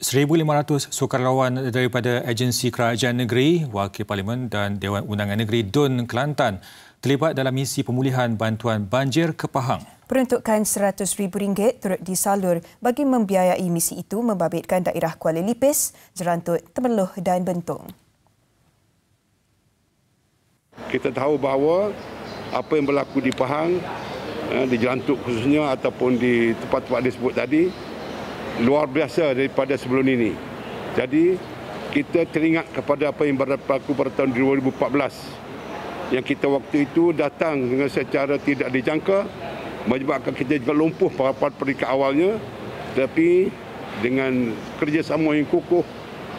1,500 sukarelawan daripada agensi kerajaan negeri, wakil parlimen dan Dewan Undangan Negeri DUN Kelantan terlibat dalam misi pemulihan bantuan banjir ke Pahang. Peruntukan RM100,000 turut disalur bagi membiayai misi itu membabitkan daerah Kuala Lipis, Jerantut, Temeloh dan Bentong. Kita tahu bahawa apa yang berlaku di Pahang, eh, di Jerantut khususnya ataupun di tempat-tempat disebut tadi, luar biasa daripada sebelum ini. Jadi kita teringat kepada apa yang berlaku pada tahun 2014 yang kita waktu itu datang dengan secara tidak dijangka menyebabkan kita juga lumpuh pada peringkat awalnya tapi dengan kerjasama yang kukuh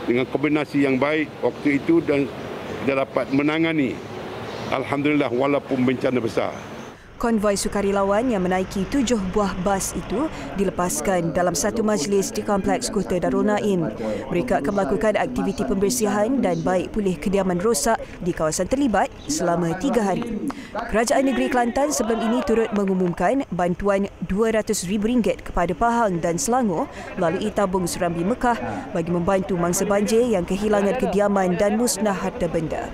dengan kombinasi yang baik waktu itu dan kita dapat menangani Alhamdulillah walaupun bencana besar. Konvoi sukarelawan yang menaiki tujuh buah bas itu dilepaskan dalam satu majlis di Kompleks Kota Darul Naim. Mereka akan melakukan aktiviti pembersihan dan baik pulih kediaman rosak di kawasan terlibat selama tiga hari. Kerajaan Negeri Kelantan sebelum ini turut mengumumkan bantuan RM200,000 kepada Pahang dan Selangor melalui tabung Serambi Mekah bagi membantu mangsa banjir yang kehilangan kediaman dan musnah harta benda.